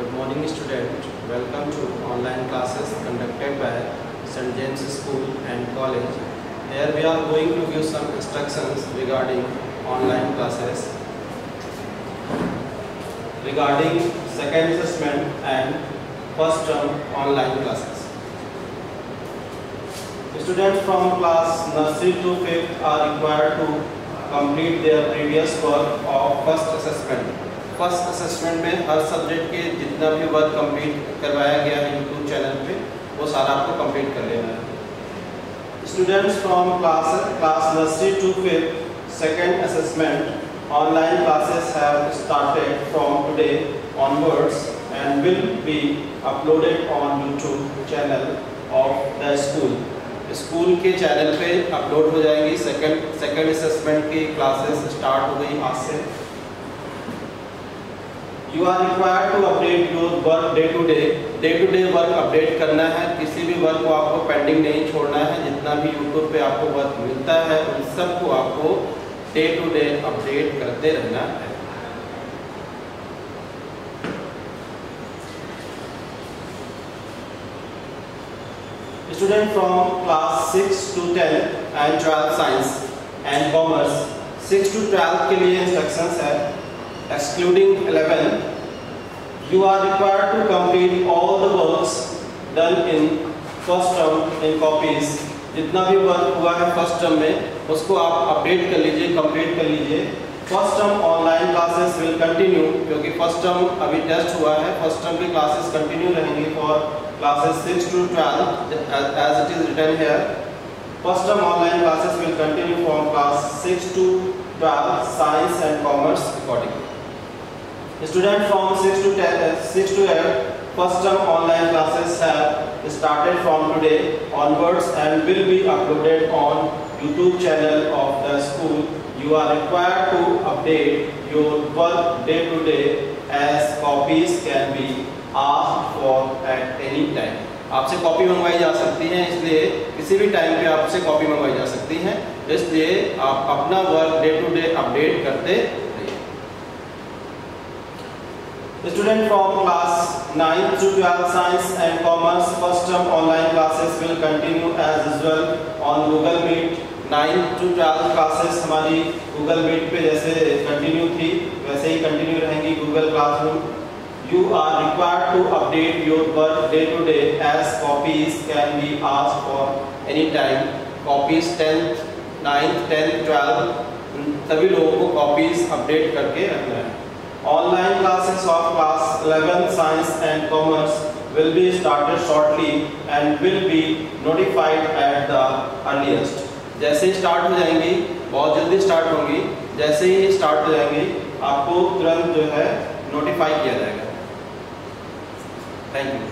Good morning students. Welcome to online classes conducted by St. James School and College. Here we are going to give some instructions regarding online classes. Regarding second assessment and first term online classes. Students from class nursery to fifth are required to complete their previous work of first assessment. First assessment में हर subject के जितना भी work complete करवाया गया है YouTube channel पे, वो सारा आपको कंप्लीट कर लेना है। Students from class class nursery to fifth second assessment online classes have started from today onwards and will be uploaded on YouTube channel of the school school के चैनल पे upload हो जाएँगी। सेकंड सेकंड असेसमेंट की classes start हो गई आज से। You are required to update your work day to day day to day work update करना है। किसी भी वर्क को आपको पेंडिंग नहीं छोड़ना है। जितना भी यूट्यूब पे आपको वर्क मिलता है, उन सबको आपको डे टू डे अपडेट करते रहना है। Student from class six to ten and twelfth science and commerce six to twelfth के लिए इंस्ट्रक्शंस है। Excluding 11, you are required to complete all the works done in first term in copies. जितना भी work हुआ है first term में उसको आप अपडेट कर लीजिए कंप्लीट कर लीजिए। First term online classes will continue क्योंकि फ़र्स्ट टर्म अभी टेस्ट हुआ है। फ़र्स्ट टर्म की क्लासेस कंटिन्यू रहेंगी for classes six to twelve as it is written here first term online classes will continue from class six to twelve science and commerce accordingly Students from 6 to 10, uh, 6 to 8 first term online classes have started from today onwards and will be uploaded on YouTube channel of the school. You are required to update your work day to day as copies can be asked for at any time. आपसे copy मंगवाई जा सकती है इसलिए किसी भी time पे आपसे कॉपी मंगवाई जा सकती है इसलिए आप अपना work day to day update करते Student from class 9 to 12 Science and Commerce first term online classes will continue as usual on Google Meet. 9 to 12 classes हमारी Google Meet पे जैसे कंटिन्यू थी वैसे ही कंटिन्यू रहेंगी Google Classroom. You are required to update your work day to day as copies can be asked for any time. Copies 10th, 9th, 10th, 12th सभी लोगों को कॉपीज अपडेट करके रखना है Online classes of class 11 science and commerce will be started shortly and will be notified at the earliest. जैसे ही start हो जाएँगी बहुत जल्दी स्टार्ट होंगी जैसे ही स्टार्ट हो जाएँगी आपको तुरंत जो है नोटिफाई किया जाएगा थैंक यू